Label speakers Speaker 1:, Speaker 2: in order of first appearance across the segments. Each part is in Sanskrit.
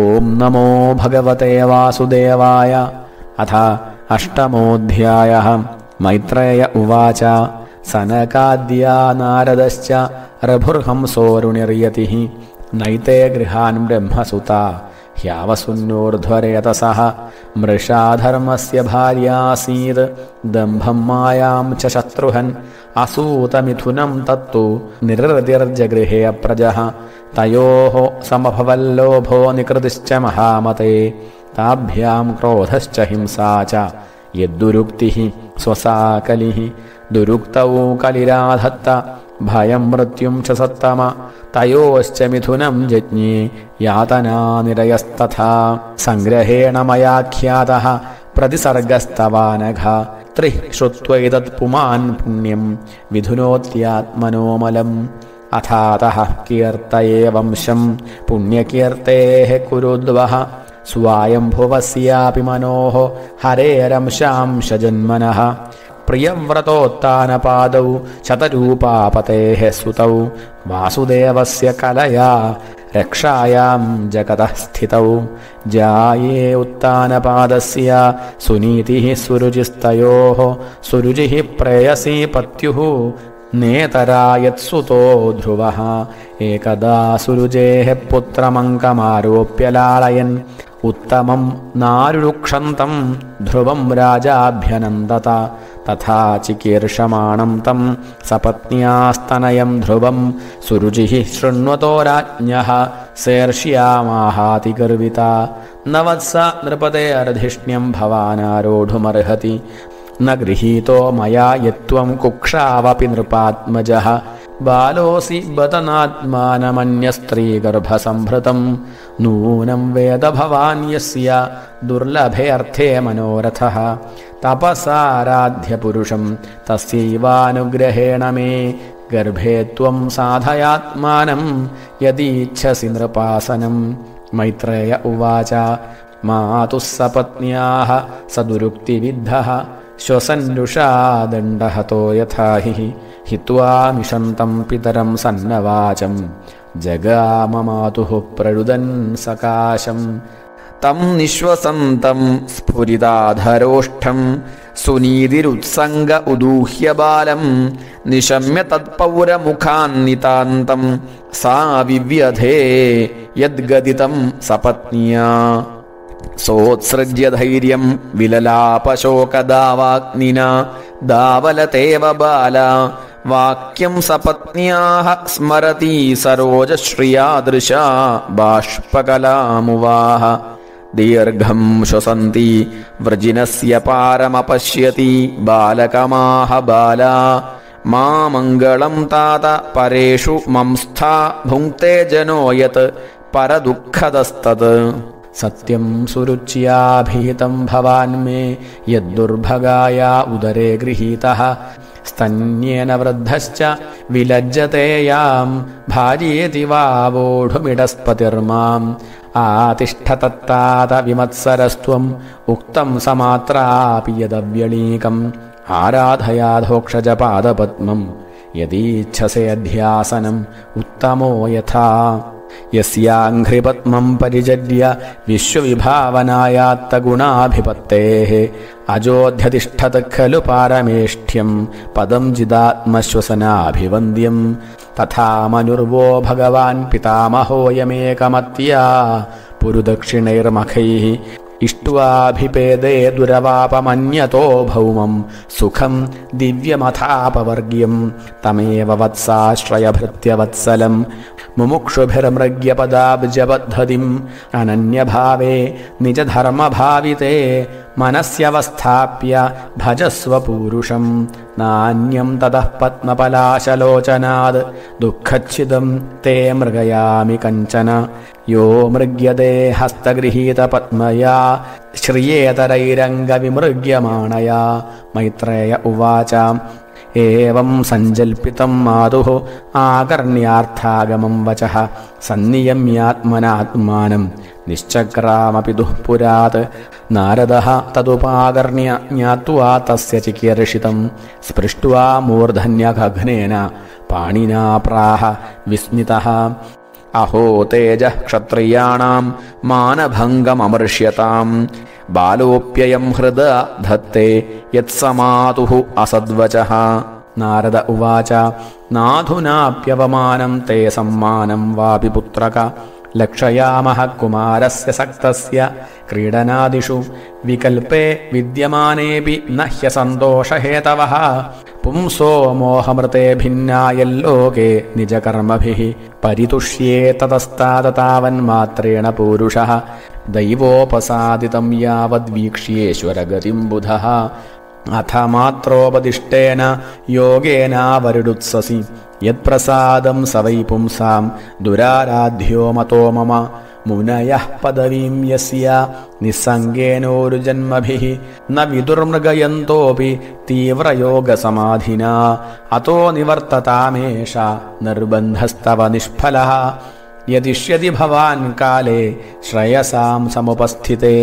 Speaker 1: ॐ नमो भगवते वासुदेवाय। अथ अष्टमोऽध्यायः। मैत्रेय उवाच। सनकाद्या नारदश्च रभुर्हंसोरुणिर्यतिः नैते गृहान् ब्रह्मसुता ह्यावसुन्योर्ध्वरेतसः मृषाधर्मस्य भार्यासीत् दम्भम् मायाम् च शत्रुहन् असूतमिथुनम् तत्तु निरृतिर्जगृहे अप्रजः। तयोः समभवल्लोभो निकृतिश्च महामते। ताभ्याम् क्रोधश्च हिंसा च। यद्दुरुक्तिः स्वसा कलिः दुरुक्तौ कलिराधत्त भयम् मृत्युम् च सत्तम तयोश्च मिथुनम् जज्ञे यातनानिरयस्तथा सङ्ग्रहेण मयाख्यातः प्रतिसर्गस्तवानघ त्रिः श्रुत्वैतत्पुमान् पुण्यम् विधुनोत्यात्मनोमलम् अथातः कीर्त वंशम् पुण्यकीर्तेः कुरुद्वः स्वायम्भुवस्यापि मनोः हरेरंशांशजन्मनः प्रियव्रतोत्तानपादौ शतरूपापतेः सुतौ। वासुदेवस्य कलया रक्षायाम् जगतः स्थितौ। जाये उत्तानपादस्य सुनीतिः सुरुचिस्तयोः सुरुचिः प्रेयसी पत्युः नेतरा यत्सुतो ध्रुवः। एकदा सुरुजेः पुत्रमङ्कमारोप्य लालयन् उत्तमम् नारुरुक्षन्तम् ध्रुवम् राजाभ्यनन्दत तथा चिकीर्षमाणम् तम् सपत्न्यास्तनयम् ध्रुवम् सुरुचिः शृण्वतो राज्ञः सेर्ष्यामाहाति गर्विता न वत्स नृपते अर्धिष्ण्यम् भवानारोढुमर्हति। न गृहीतो मया यत्त्वम् कुक्षावपि नृपात्मजः। बालोऽसि बतनात्मानमन्यस्त्रीगर्भसम्भृतम् नूनम् वेद भवान् यस्य दुर्लभे अर्थे मनोरथः तपसाराध्यपुरुषम्। तस्यैवानुग्रहेण मे। गर्भे त्वम् साधयात्मानम् यदीच्छसि नृपासनम् मैत्रेय उवाच। मातुः सपत्न्याः स दुरुक्तिविद्धः श्वसन्नुषा दण्डहतो यथा हि हित्वा मिषन्तम् पितरम् सन्नवाचम् जगाममातुः प्ररुदन् सकाशम् तम् निःश्वसन्तम् स्फुरिदाधरोष्ठम् सुनीतिरुत्सङ्ग उदूह्य बालम् निशम्य तत्पौरमुखान्नितान्तम् सा विव्यधे यद्गदितम् सपत्न्या। सोत्सृज्य धैर्यम् विललापशोकदावाग्निना। दावलतेव बाला। वाक्यम् सपत्न्याः स्मरती सरोजश्रियादृशा बाष्पकलामुवाह दीर्घम् श्वसन्ति व्रजिनस्य पारमपश्यति बालकमाह बाला। मा मङ्गलम् तात परेषु मंस्था भुङ्क्ते जनो यत् परदुःखदस्तत् सत्यम् सुरुच्याभिहितम् भवान् मे यद्दुर्भगाया उदरे गृहीतः स्तन्येन वृद्धश्च विलज्जते याम् भार्येति वा वोढुमिडस्पतिर्माम् आतिष्ठतत्तात विमत्सरस्त्वम् उक्तम् समात्रापि यदव्यणीकम् आराधयाधोक्षजपादपद्मम् यदीच्छसे अध्यासनम् उत्तमो यथा यस्याङ्घ्रिपद्मम् परिजर्य विश्वविभावनायात्तगुणाभिपत्तेः अजोऽध्यतिष्ठत् खलु पारमेष्ठ्यम् पदम् जिदात्मश्वसनाभिवन्द्यम् तथा मनुर्वो भगवान् पितामहोऽयमेकमत्या पुरुदक्षिणैर्मखैः इष्ट्वाभिपेदे दुरवापमन्यतो भौमम् सुखम् दिव्यमथापवर्ग्यम् तमेव वत्साश्रयभृत्यवत्सलम् मुमुक्षुभिर्मृग्यपदाब्जबद्धतिम् अनन्यभावे निजधर्मभाविते मनस्यवस्थाप्य भजस्व पूरुषम् नान्यम् ततः पद्मपलाशलोचनाद् दुःखच्छिदम् ते मृगयामि कञ्चन। यो मृग्यते हस्तगृहीतपद्मया श्रियेतरैरङ्गविमृग्यमाणया। मैत्रेय उवाच एवम् सञ्जल्पितम् मातुः आकर्ण्यार्थागमम् वचः। सन्नियम्यात्मनात्मानम् निश्चक्रामपि दुःपुरात् नारदः तदुपाकर्ण्य ज्ञात्वा तस्य चिकीर्षितम् स्पृष्ट्वा मूर्धन्यघघ्नेन पाणिना प्राह विस्मितः। अहो तेजः क्षत्रियाणाम् मानभङ्गममर्ष्यताम् बालोऽप्ययम् हृद धत्ते यत्समातुः असद्वचः। नारद उवाच नाधुनाप्यवमानम् ते सम्मानम् वापि पुत्रक। लक्षयामः कुमारस्य सक्तस्य क्रीडनादिषु। विकल्पे विद्यमानेऽपि न ह्यसन्तोषहेतवः पुंसो मोहमृते भिन्ना यल्लोके निजकर्मभिः। परितुष्येततस्तादतावन्मात्रेण पूरुषः दैवोपसादितम् यावद्वीक्ष्येश्वरगतिम् बुधः अथ मात्रोपदिष्टेन योगेनावरुडुत्ससि यत्प्रसादम् स वै पुंसाम् दुराराध्यो मतो मम। मुनयः पदवीम् यस्य निस्सङ्गेनोरुजन्मभिः न विदुर्मृगयन्तोऽपि तीव्रयोगसमाधिना। अतो निवर्ततामेषा निर्बन्धस्तव निष्फलः यदिष्यति भवान् काले श्रयसाम् समुपस्थिते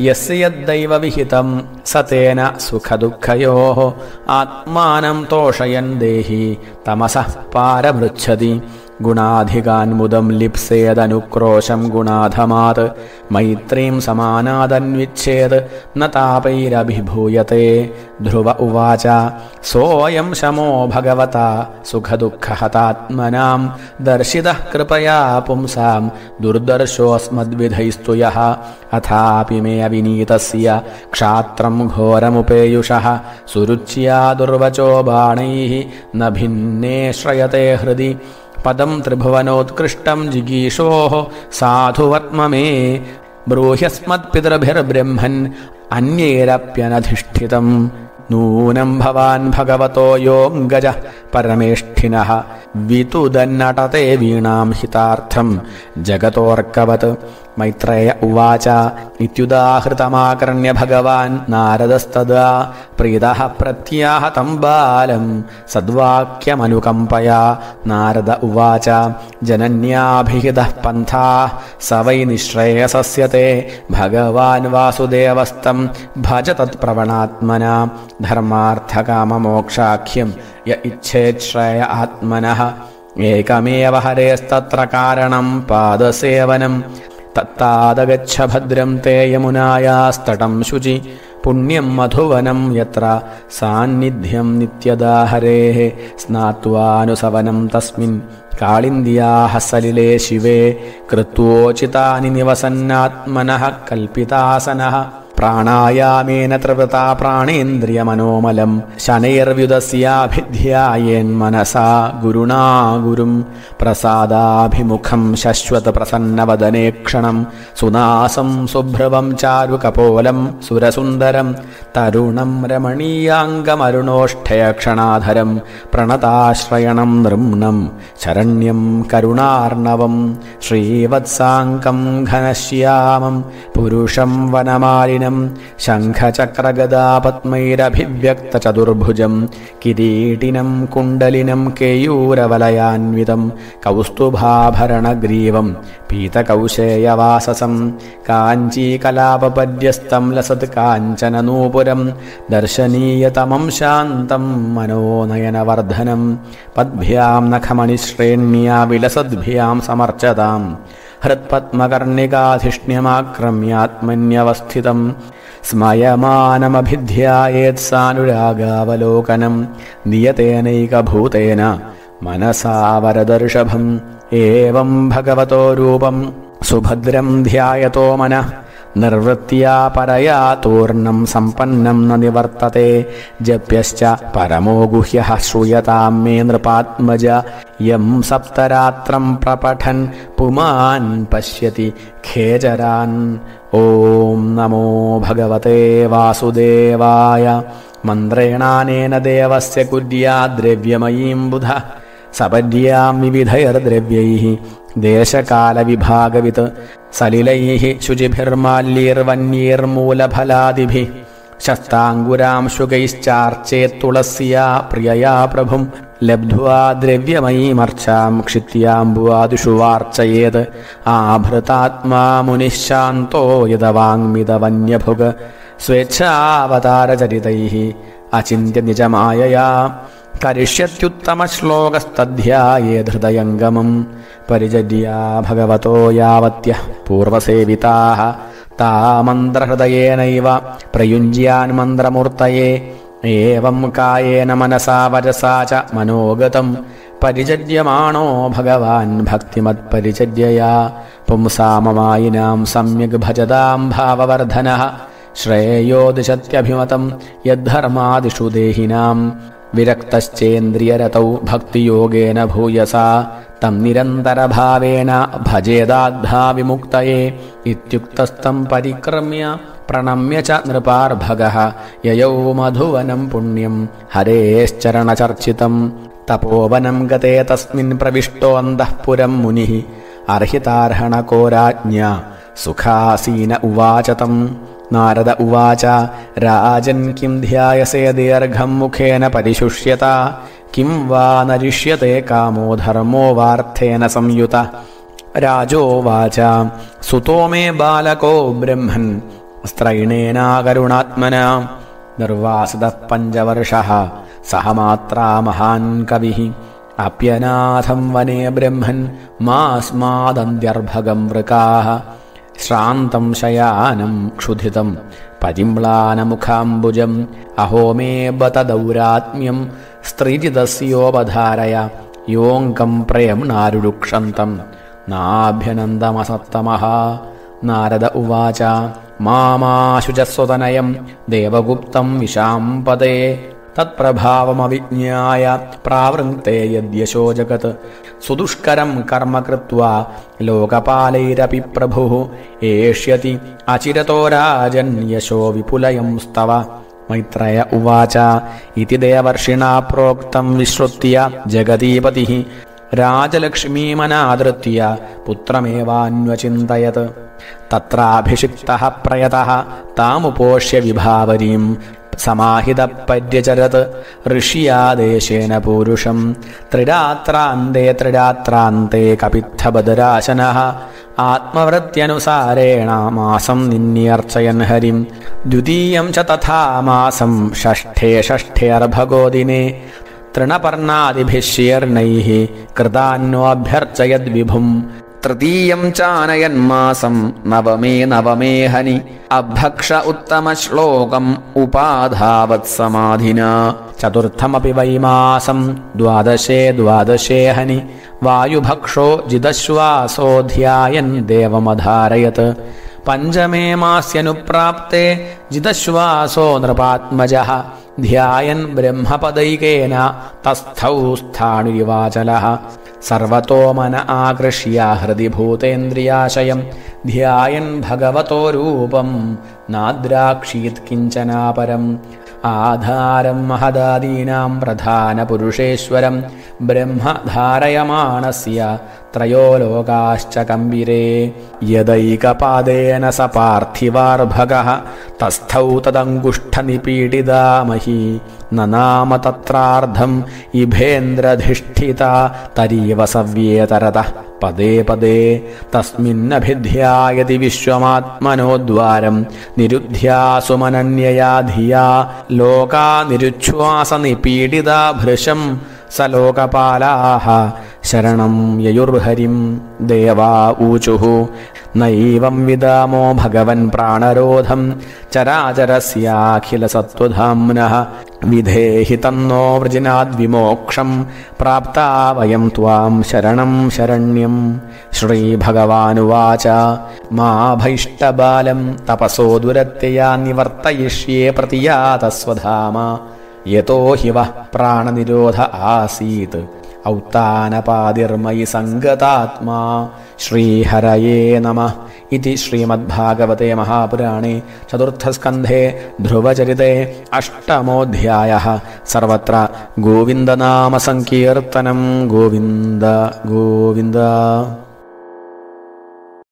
Speaker 1: यस्य यद्दैवविहितम् स तेन सुखदुःखयोः आत्मानम् तोषयन् देहि तमसः पारमृच्छति गुणाधिकान्मुदम् लिप्सेदनुक्रोशम् गुणाधमात् मैत्रीम् समानादन्विच्छेत् न तापैरभिभूयते। ध्रुव उवाच सोऽयम् शमो भगवता सुखदुःखहतात्मनाम् दर्शितः कृपया पुंसाम् दुर्दर्शोऽस्मद्विधैस्तु यः अथापि मे अविनीतस्य क्षात्रम् घोरमुपेयुषः सुरुच्या दुर्वचो बाणैः न भिन्ने श्रयते हृदि पदम् त्रिभुवनोत्कृष्टम् जिगीषोः साधुवर्त्म मे ब्रूह्यस्मत्पितृभिर्ब्रह्मन् अन्यैरप्यनधिष्ठितम् नूनम् भवान् भगवतो योऽङ्गजः परमेष्ठिनः। वितुदन्नटते वीणाम् हितार्थम् जगतोऽर्कवत् मैत्रेय उवाच। इत्युदाहृतमाकर्ण्य भगवान् नारदस्तदा। प्रीतः प्रत्याहतम् बालम्। सद्वाक्यमनुकम्पया। नारद उवाच। जनन्याभिहितः पन्थाः। स वै निःश्रेयसस्य ते भगवान् वासुदेवस्तम् भज तत्प्रवणात्मना। धर्मार्थकाममोक्षाख्यम् य इच्छेच्छ्रेय आत्मनः। एकमेव हरेस्तत्र कारणम् पादसेवनम् तत्तादगच्छ भद्रम् ते यमुनायास्तटम् शुचि। पुण्यम् मधुवनम् यत्र सान्निध्यम् नित्यदा हरेः स्नात्वानुसवनम् तस्मिन्। काळिन्द्याः सलिले शिवे कृत्वोचितानि निवसन्नात्मनः कल्पितासनः प्राणायामेन त्रिवृता प्राणेन्द्रियमनोमलम् शनैर्व्युदस्याभिध्यायेन्मनसा गुरुणा गुरुम् प्रसादाभिमुखम् शश्वतप्रसन्नवदने क्षणम् सुनासम् सुभ्रवम् चारुकपोलम् सुरसुन्दरम् तरुणम् रमणीयाङ्गमरुणोष्ठयक्षणाधरम् प्रणताश्रयणम् नृम्णम् शरण्यम् करुणार्णवम् श्रीवत्साङ्कम् घनश्यामम् पुरुषम् वनमालिनम् शङ्खचक्रगदापद्मैरभिव्यक्तचतुर्भुजम्। किरीटिनम् कुण्डलिनम् केयूरवलयान्वितम्। कौस्तुभाभरणग्रीवम्। पीतकौशेयवाससम्। काञ्चीकलापपद्यस्तम् लसत् काञ्चननूपुरम्। दर्शनीयतमम् शान्तम् मनोनयनवर्धनम्। पद्भ्याम् नखमणिश्रेण्या विलसद्भ्याम् समर्चताम् हृत्पद्मकर्णिकाधिष्ण्यमाक्रम्यात्मन्यवस्थितम् स्मयमानमभिध्यायेत्सानुरागावलोकनम् नियतेनैकभूतेन मनसा वरदर्शभम् एवम् भगवतो रूपम् सुभद्रम् ध्यायतो मनः निर्वृत्या परया तूर्णम् सम्पन्नम् न निवर्तते। जप्यश्च परमो गुह्यः श्रूयताम् मे नृपात्मज। यम् सप्तरात्रम् प्रपठन् पुमान् पश्यति खेचरान् ॐ नमो भगवते वासुदेवाय। मन्त्रेणानेन देवस्य कुर्याद्द्रव्यमयीम् बुध। सपद्याम् विविधैर्द्रव्यैः देशकालविभागवित् सलिलैः शुचिभिर्माल्यैर्वन्यैर्मूलफलादिभिः शस्ताङ्गुरांशुकैश्चार्चेत्तुलस्या प्रियया प्रभुम् लब्ध्वा द्रव्यमयीमर्चाम् क्षित्याम्बुवादिषु वार्चयेत् आभृतात्मा मुनिः शान्तो यदवाङ्मिदवन्यभुग स्वेच्छावतारचरितैः अचिन्त्य निजमायया करिष्यत्युत्तमश्लोकस्तध्याये धृतयङ्गमम् परिजर्या भगवतो यावत्यः पूर्वसेविताः तामन्त्रहृदयेनैव प्रयुञ्ज्यान्मन्त्रमूर्तये एवम् कायेन मनसा वरसा च मनोगतम् परिचर्यमाणो भगवान् भक्तिमत्परिचर्यया पुंसाममायिनाम् सम्यग् भजताम् भाववर्धनः श्रेयो दिशत्यभिमतम् यद्धर्मादिषु देहिनाम् विरक्तश्चेन्द्रियरतौ भक्तियोगेन भूयसा तम् निरन्तरभावेन भजेदाद्धा विमुक्तये इत्युक्तस्तम् परिक्रम्य प्रणम्य च नृपार्भगः ययौ मधुवनम् पुण्यम् हरेश्चरणचर्चितम् तपोवनम् गते तस्मिन् प्रविष्टोऽन्तः पुरम् मुनिः अर्हितार्हणको राज्ञा सुखासीन उवाच तम् नारद उवाच राजन् किम् ध्यायसे दीर्घम् मुखेन परिशुष्यता किम् वा नरिष्यते कामो धर्मो वार्थेन संयुत। राजोवाच सुतो मे बालको ब्रह्मन् स्त्रैणेनाकरुणात्मना निर्वासितः पञ्चवर्षः सह मात्रा महान् कविः। अप्यनाथम् वने ब्रह्मन् मास्मादन्त्यर्भगम् वृकाः श्रान्तम् शयानम् क्षुधितम् परिम्लानमुखाम्बुजम् अहो मे बत दौरात्म्यम् स्त्रीजिदस्योपधारय योऽङ्कम् प्रेम् नारुरुक्षन्तम् नाभ्यनन्दमसत्तमः नारद उवाच मामाशुचस्वतनयम् देवगुप्तम् विशाम्पदे तत्प्रभावमविज्ञाय प्रावृङ्क्ते यद्यशो जगत् सुदुष्करम् कर्म कृत्वा लोकपालैरपि प्रभुः। एष्यति अचिरतो राजन्यशो विपुलयंस्तव मैत्रय उवाच इति देवर्षिणा प्रोक्तम् विश्रुत्य जगदीपतिः। राजलक्ष्मीमनादृत्य पुत्रमेवान्वचिन्तयत्। तत्राभिषिक्तः प्रयतः तामुपोष्य विभावरीम् समाहितपर्यचरत् ऋष्यादेशेन पूरुषम् त्रिरात्रान्ते त्रिरात्रान्ते कपित्थबदराशनः आत्मवृत्त्यनुसारेण मासम् निन्यर्चयन् हरिम् द्वितीयम् च तथा मासम् षष्ठे षष्ठेऽर्भगो दिने तृणपर्णादिभिः शीर्णैः कृतान्नोऽभ्यर्चयद्विभुम् तृतीयम् चानयन्मासम्। नवमे नवमे हनि। अभक्ष उत्तमश्लोकम् उपाधावत्समाधिना चतुर्थमपि वैमासम् द्वादशे द्वादशे हनि। वायुभक्षो जिदश्वासोऽध्यायन् देवमधारयत्। पञ्चमे मास्यनुप्राप्ते जिदश्वासो नृपात्मजः। ध्यायन् ब्रह्मपदैकेन तस्थौ स्थाणुरिवाचलः सर्वतो मन आकृष्य हृदि भूतेन्द्रियाशयम् ध्यायन् भगवतो रूपम् नाद्राक्षीत् किञ्चनापरम् आधारम् महदादीनाम् प्रधानपुरुषेश्वरम् ब्रह्म धारयमाणस्य त्रयो लोकाश्च कम्बिरे यदैकपादेन स पार्थिवार्भगः तस्थौ तदङ्गुष्ठनिपीडिदामहि न नाम तत्रार्धम् इभेन्द्रधिष्ठिता तरीव सव्येतरतः। पदे पदे तस्मिन्नभिध्यायति विश्वमात्मनोद्वारम् निरुध्यासुमनन्यया धिया लोका निरुच्छ्वासनिपीडिता भृशम्। स लोकपालाः शरणम् ययुर्हरिम् देवा ऊचुः। नैवम् विदामो भगवन् प्राणरोधम् चराचरस्याखिलसत्त्वधाम्नः। विधेहि तन्नो वृजिनाद्विमोक्षम् प्राप्ता वयम् त्वाम् शरणम् शरण्यम् श्रीभगवानुवाच मा भैष्टबालम् तपसो दुरत्यया निवर्तयिष्ये प्रतियातस्वधाम। यतो हि वः प्राणनिरोध आसीत् औत्तानपादिर्मयि सङ्गतात्मा श्रीहरये नमः इति श्रीमद्भागवते महापुराणे चतुर्थस्कन्धे ध्रुवचरिते अष्टमोऽध्यायः। सर्वत्र गोविन्दनामसङ्कीर्तनम् गोविन्द गोविन्द